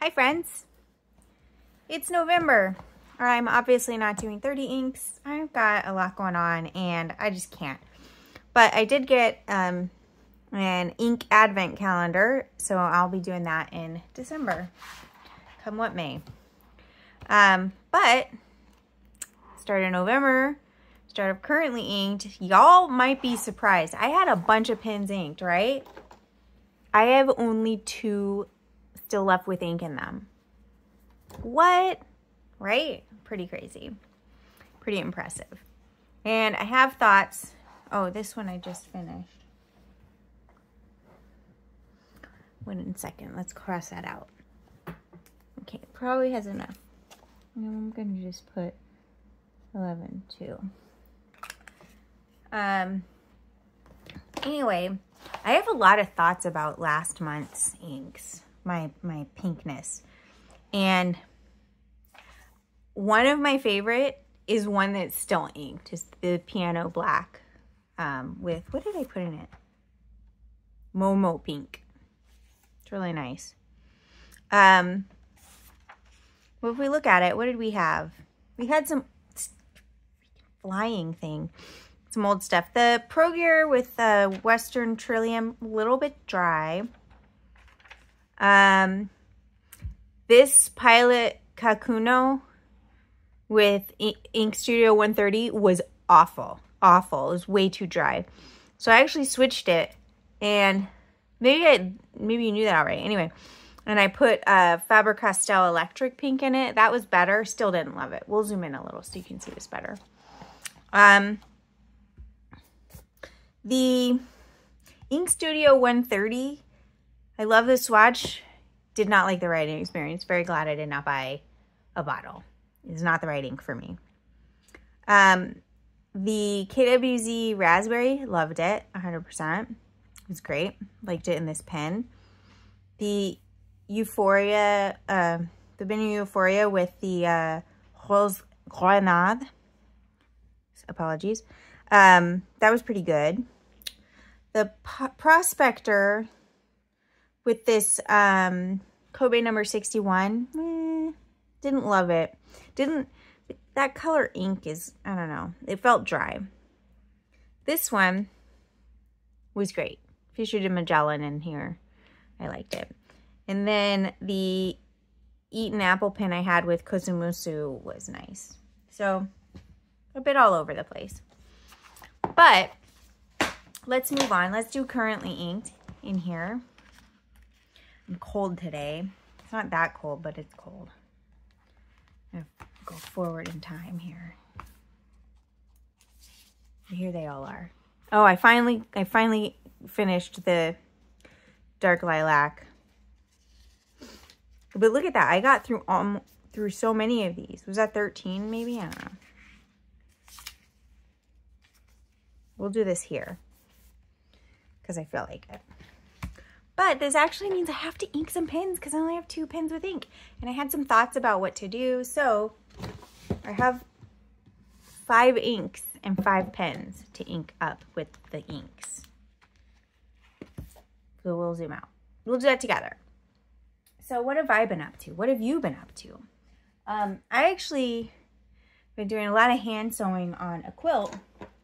Hi friends. It's November. I'm obviously not doing 30 inks. I've got a lot going on and I just can't. But I did get um, an ink advent calendar, so I'll be doing that in December, come what may. Um, but start of November, start of currently inked, y'all might be surprised. I had a bunch of pins inked, right? I have only two still left with ink in them. What? Right? Pretty crazy. Pretty impressive. And I have thoughts. Oh, this one I just finished. One second. Let's cross that out. Okay, probably has enough. I'm going to just put 11, too. Um, anyway, I have a lot of thoughts about last month's inks, my, my pinkness. And one of my favorite is one that's still inked, is the piano black um, with, what did I put in it? Momo pink. It's really nice. Um, well, if we look at it, what did we have? We had some flying thing some old stuff. The Pro Gear with the Western Trillium, a little bit dry. Um, this Pilot Kakuno with Ink Studio 130 was awful. Awful. It was way too dry. So I actually switched it and maybe I, maybe you knew that already. Anyway, and I put uh, Faber-Castell Electric Pink in it. That was better. Still didn't love it. We'll zoom in a little so you can see this better. Um, the Ink Studio 130, I love this swatch. Did not like the writing experience. Very glad I did not buy a bottle. It's not the right ink for me. Um, the KWZ Raspberry, loved it, 100%. It was great. Liked it in this pen. The Euphoria, uh, the Benu Euphoria with the uh, Rose Grenade. Apologies. Um, that was pretty good. The Prospector with this um, Kobe number 61, eh, didn't love it. Didn't, that color ink is, I don't know, it felt dry. This one was great. Featured a Magellan in here. I liked it. And then the Eaten apple pen I had with Kosumosu was nice. So a bit all over the place. But let's move on. Let's do currently inked in here. I'm cold today. It's not that cold, but it's cold. go forward in time here. Here they all are. Oh, I finally, I finally finished the dark lilac. But look at that. I got through um through so many of these. Was that 13 maybe? I don't know. We'll do this here because I feel like it. But this actually means I have to ink some pins because I only have two pins with ink. And I had some thoughts about what to do. So I have five inks and five pens to ink up with the inks. So we'll zoom out. We'll do that together. So what have I been up to? What have you been up to? Um, I actually been doing a lot of hand sewing on a quilt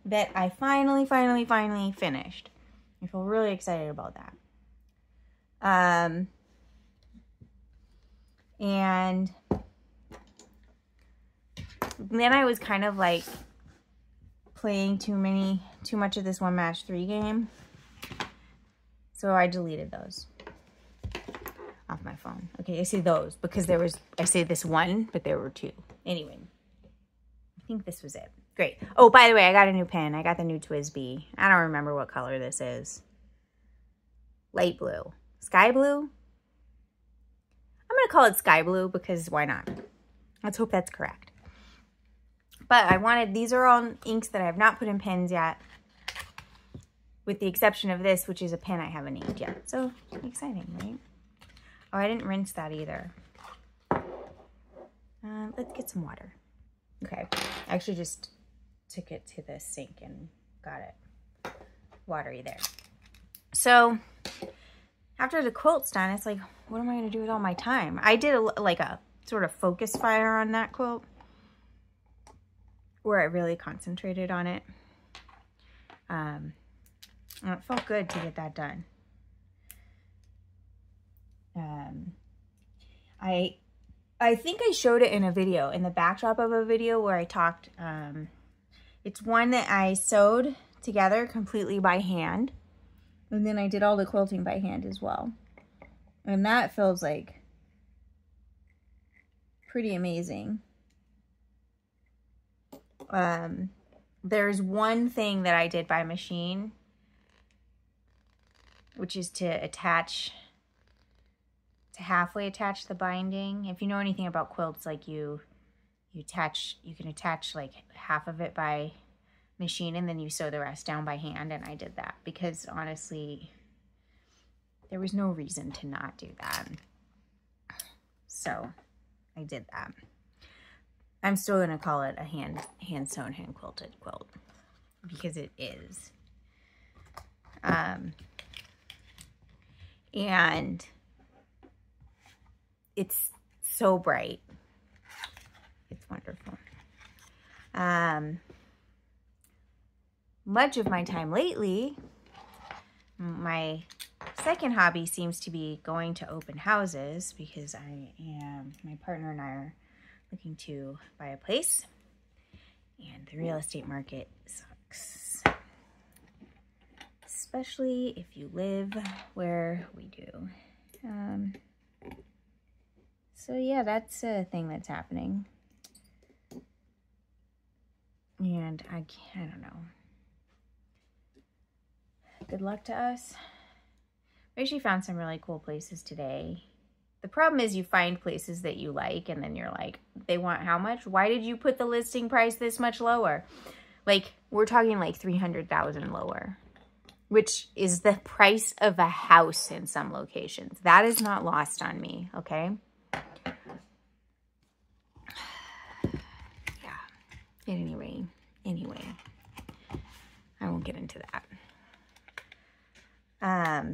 that I finally, finally, finally finished. I feel really excited about that. Um, and then I was kind of like playing too many, too much of this one match three game. So I deleted those off my phone. Okay, I say those because there was, I say this one, but there were two. Anyway, I think this was it. Great. Oh, by the way, I got a new pen. I got the new TWSBI. I don't remember what color this is. Light blue. Sky blue? I'm going to call it sky blue because why not? Let's hope that's correct. But I wanted, these are all inks that I have not put in pens yet. With the exception of this, which is a pen I haven't inked yet. So, exciting, right? Oh, I didn't rinse that either. Uh, let's get some water. Okay, I actually just took it to the sink and got it watery there. So after the quilt's done, it's like, what am I going to do with all my time? I did a, like a sort of focus fire on that quilt where I really concentrated on it. Um, and it felt good to get that done. Um, I I think I showed it in a video, in the backdrop of a video where I talked. Um, it's one that I sewed together completely by hand. And then I did all the quilting by hand as well. And that feels like pretty amazing. Um, there's one thing that I did by machine, which is to attach to halfway attach the binding. If you know anything about quilts, like you, you attach, you can attach like half of it by machine and then you sew the rest down by hand. And I did that because honestly, there was no reason to not do that. So I did that. I'm still going to call it a hand, hand sewn, hand quilted quilt because it is. Um, and it's so bright. It's wonderful. Um, much of my time lately, my second hobby seems to be going to open houses because I am, my partner and I are looking to buy a place and the real estate market sucks. Especially if you live where we do. Um, so yeah, that's a thing that's happening. And I, I don't know. Good luck to us. We actually found some really cool places today. The problem is you find places that you like and then you're like, they want how much? Why did you put the listing price this much lower? Like, we're talking like 300,000 lower, which is the price of a house in some locations. That is not lost on me, okay? At any rate, anyway, I won't get into that. Um,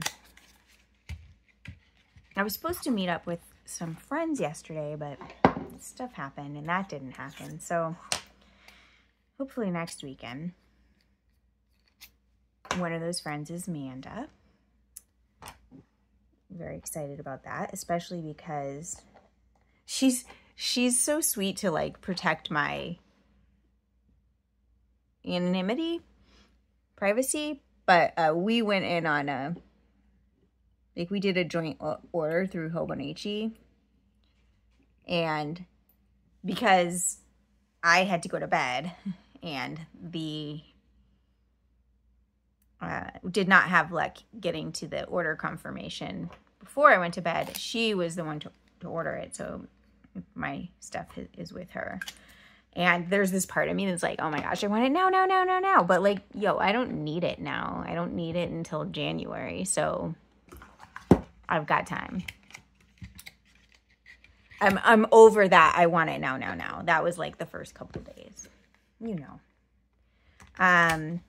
I was supposed to meet up with some friends yesterday, but stuff happened and that didn't happen. So hopefully next weekend. One of those friends is Amanda. Very excited about that, especially because she's she's so sweet to like protect my anonymity, privacy, but uh, we went in on a, like we did a joint order through Hobonichi, and because I had to go to bed and the uh, did not have luck getting to the order confirmation before I went to bed. She was the one to, to order it, so my stuff is with her. And there's this part of me that's like, oh my gosh, I want it now, now, now, now, now. But like, yo, I don't need it now. I don't need it until January. So I've got time. I'm, I'm over that. I want it now, now, now. That was like the first couple days, you know. Um,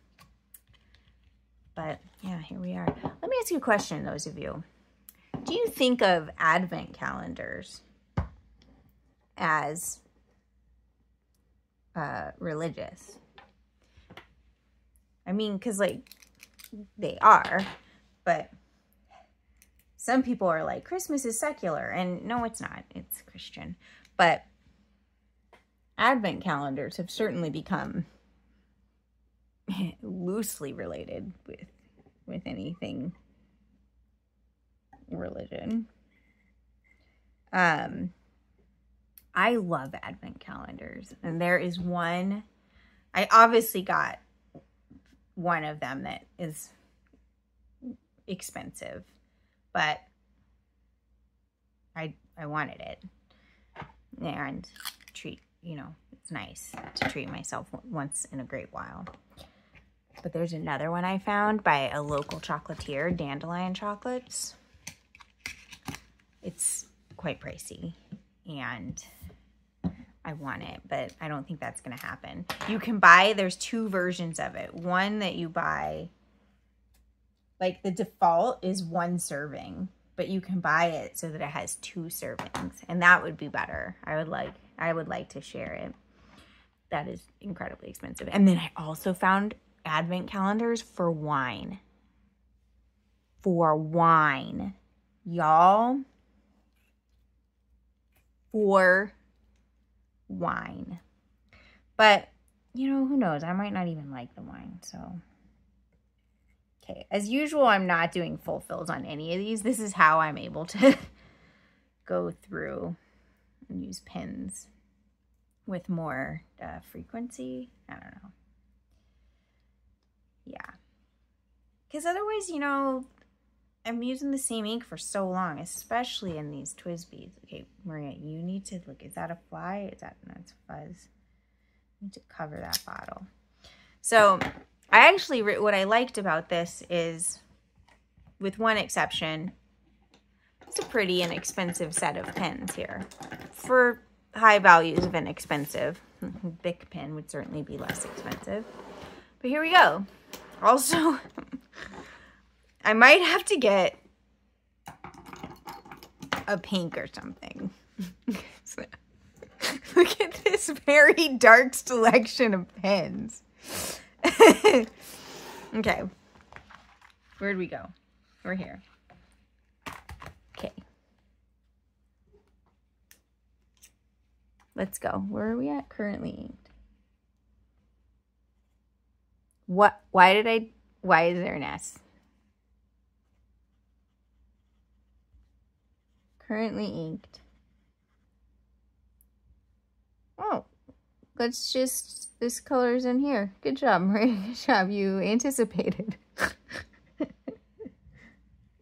but yeah, here we are. Let me ask you a question, those of you. Do you think of advent calendars as uh, religious. I mean, because, like, they are, but some people are like, Christmas is secular. And no, it's not. It's Christian. But advent calendars have certainly become loosely related with with anything religion. Um, I love advent calendars. And there is one, I obviously got one of them that is expensive, but I, I wanted it. And treat, you know, it's nice to treat myself once in a great while. But there's another one I found by a local chocolatier, Dandelion Chocolates. It's quite pricey and I want it, but I don't think that's going to happen. You can buy, there's two versions of it. One that you buy, like the default is one serving but you can buy it so that it has two servings and that would be better. I would like, I would like to share it. That is incredibly expensive. And then I also found advent calendars for wine. For wine. Y'all. For wine. But, you know, who knows? I might not even like the wine, so. Okay, as usual, I'm not doing full fills on any of these. This is how I'm able to go through and use pins with more uh, frequency. I don't know. Yeah. Because otherwise, you know, I'm using the same ink for so long, especially in these TWSBIs. Okay, Maria, you need to look. Is that a fly? Is that, no, it's fuzz. I need to cover that bottle. So I actually, what I liked about this is, with one exception, it's a pretty inexpensive set of pens here. For high values of inexpensive, Bic pen would certainly be less expensive. But here we go. Also, I might have to get a pink or something. Look at this very dark selection of pens. okay. Where'd we go? We're here. Okay. Let's go. Where are we at currently? What? Why did I? Why is there an S? Currently inked. Oh, let's just, this color's in here. Good job, Maria. Good job. You anticipated.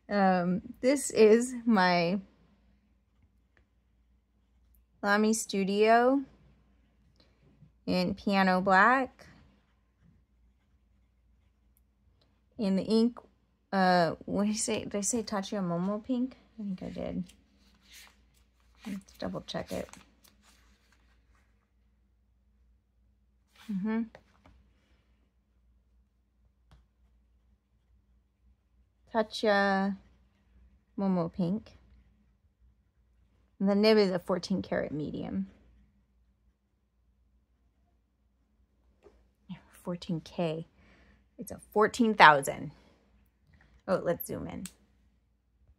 um, this is my Lamy Studio in Piano Black. In the ink, uh, what did I say? Did I say Taccia Momo pink? I think I did. Let's double check it. Mm-hmm. Taccia Momo Pink. And the nib is a 14 karat medium. 14K. It's a 14,000. Oh, let's zoom in.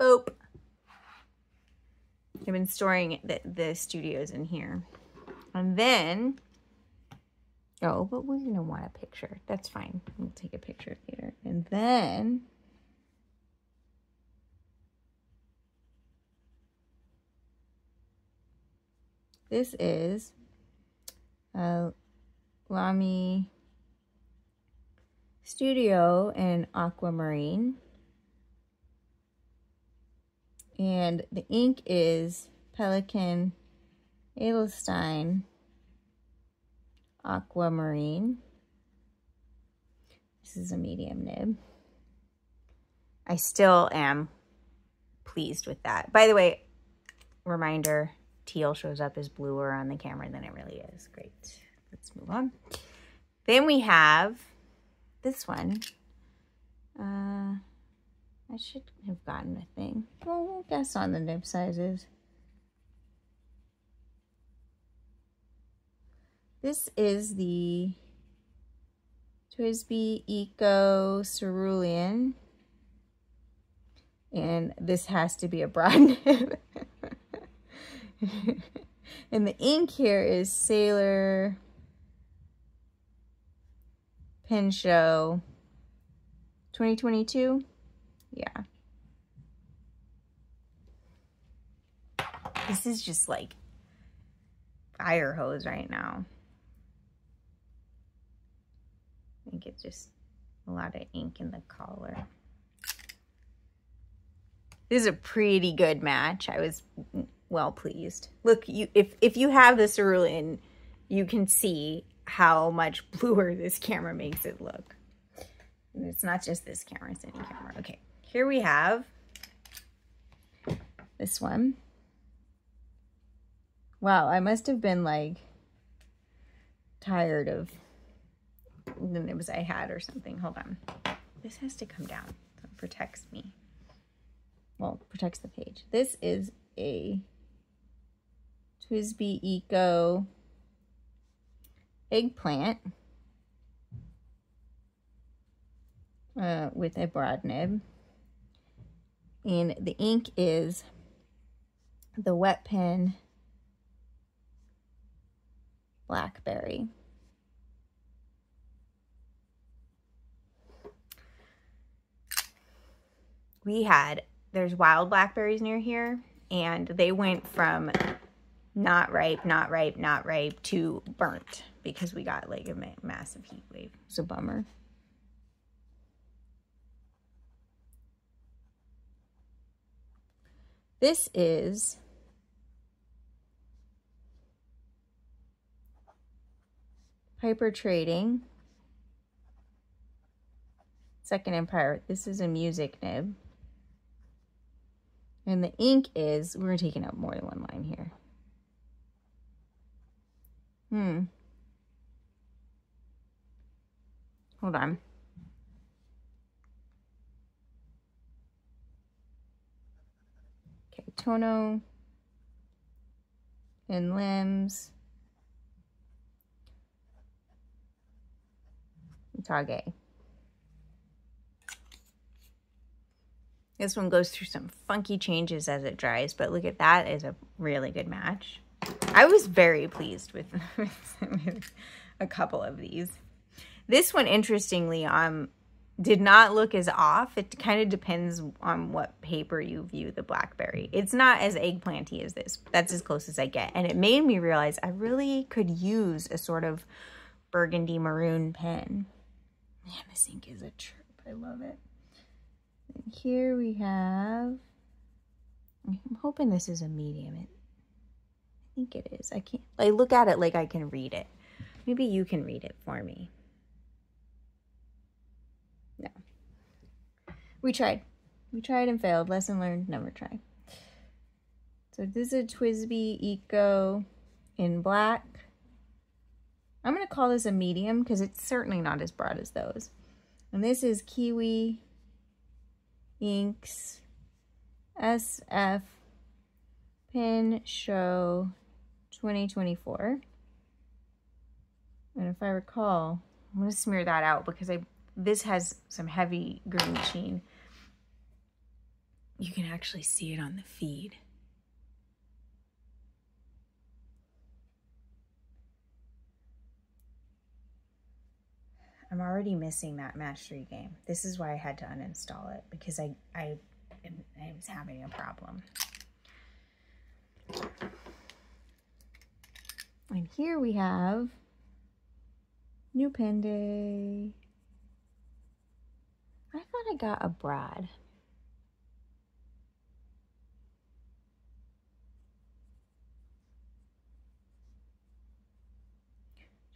Boop. I've been storing the, the studios in here. And then, oh, but we're going to want a picture. That's fine. We'll take a picture later. And then, this is uh, Lamy Studio in Aquamarine. And the ink is Pelikan Edelstein Aquamarine. This is a medium nib. I still am pleased with that. By the way, reminder, teal shows up as bluer on the camera than it really is. Great. Let's move on. Then we have this one. Uh, I should have gotten a thing. Well, we'll guess on the nib sizes. This is the TWSBI Eco Cerulean. And this has to be a broad nib. and the ink here is Sailor Pen Show 2022. Yeah. This is just like fire hose right now. I think it's just a lot of ink in the collar. This is a pretty good match. I was well pleased. Look, you if if you have the cerulean, you can see how much bluer this camera makes it look. And it's not just this camera, it's any camera. Okay, here we have this one. Wow, I must have been like tired of the nibs I had or something. Hold on. This has to come down so it protects me. well, protects the page. This is a TWSBI Eco eggplant uh, with a broad nib. And the ink is the wet pen blackberry. We had, there's wild blackberries near here, and they went from not ripe, not ripe, not ripe to burnt because we got like a massive heat wave. It's a bummer. This is Piper Trading. Second Empire. This is a music nib. And the ink is, we're taking out more than one line here. Hmm. Hold on. Tono and Lims. Tage. This one goes through some funky changes as it dries, but look at that is a really good match. I was very pleased with, with a couple of these. This one, interestingly, um, did not look as off. It kind of depends on what paper you view the blackberry. It's not as eggplanty as this. That's as close as I get. And it made me realize I really could use a sort of burgundy maroon pen. Man, this ink is a trip. I love it. And here we have, I'm hoping this is a medium. It, I think it is. I can't, I look at it like I can read it. Maybe you can read it for me. No. We tried. We tried and failed. Lesson learned, never try. So this is a TWSBI Eco in black. I'm going to call this a medium because it's certainly not as broad as those. And this is Kiwi Inks SF Pin Show 2024. And if I recall, I'm going to smear that out because I this has some heavy green sheen. You can actually see it on the feed. I'm already missing that three game. This is why I had to uninstall it because I, I, I was having a problem. And here we have New Pen Day. I thought I got a Brad.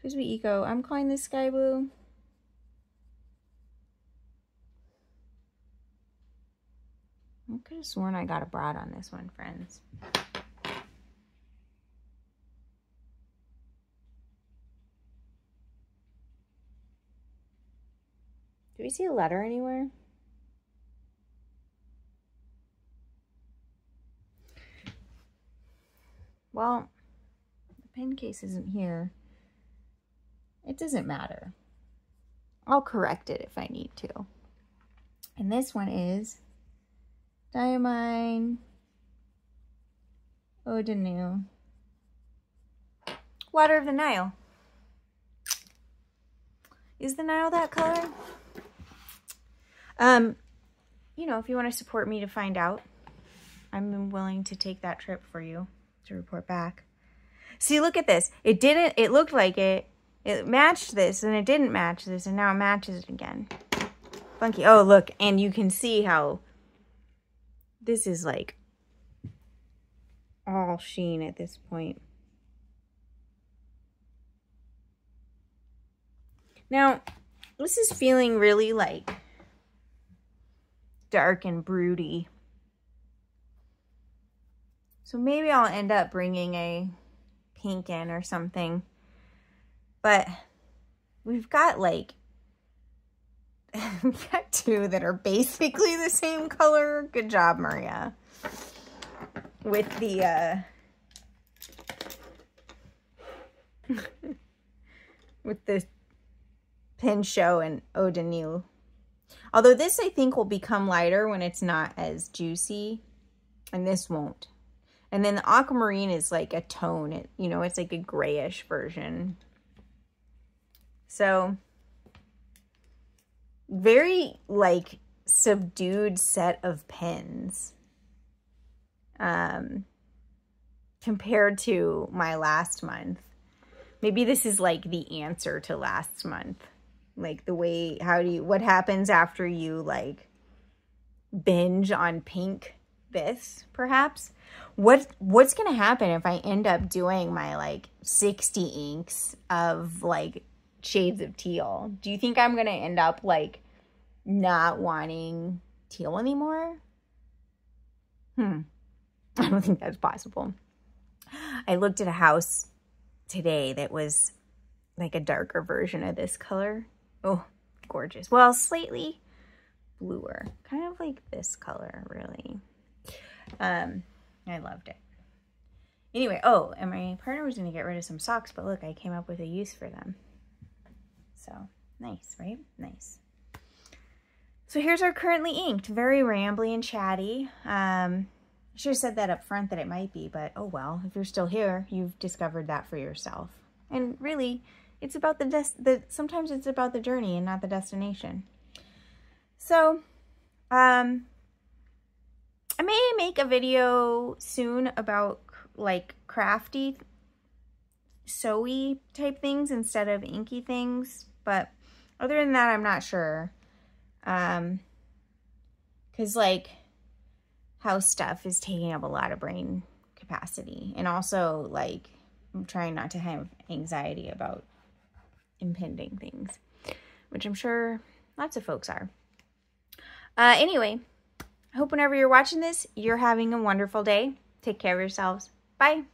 TWSBI Eco. I'm calling this sky blue. I could have sworn I got a broad on this one, friends. Do we see a letter anywhere? Well, the pen case isn't here. It doesn't matter. I'll correct it if I need to. And this one is Diamine, Nil, Water of the Nile. Is the Nile that color? Um, you know, if you want to support me to find out, I'm willing to take that trip for you to report back. See, look at this. It didn't, it looked like it. It matched this and it didn't match this and now it matches it again. Funky. Oh, look. And you can see how this is like all sheen at this point. Now, this is feeling really like dark and broody. So maybe I'll end up bringing a pink in or something. But we've got like we got two that are basically the same color. Good job, Maria. With the, uh, with the Pinchot and Eau. Although this, I think, will become lighter when it's not as juicy. And this won't. And then the aquamarine is like a tone. It, you know, it's like a grayish version. So, very, like, subdued set of pens. Um, compared to my last month. Maybe this is like the answer to last month. Like the way, how do you, what happens after you like binge on pink this, perhaps? What, what's going to happen if I end up doing my like 60 inks of like shades of teal? Do you think I'm going to end up like not wanting teal anymore? Hmm. I don't think that's possible. I looked at a house today that was like a darker version of this color. Oh, gorgeous. Well, slightly bluer, kind of like this color, really. Um, I loved it. Anyway, oh, and my partner was going to get rid of some socks, but look, I came up with a use for them. So, nice, right? Nice. So here's our currently inked, very rambly and chatty. Um, I should have said that up front that it might be, but oh well, if you're still here, you've discovered that for yourself. And really, it's about the, des the sometimes it's about the journey and not the destination. So, um, I may make a video soon about like crafty, sewy type things instead of inky things. But other than that, I'm not sure. Um, cause like house stuff is taking up a lot of brain capacity. And also like I'm trying not to have anxiety about impending things, which I'm sure lots of folks are. Uh, anyway, I hope whenever you're watching this, you're having a wonderful day. Take care of yourselves. Bye.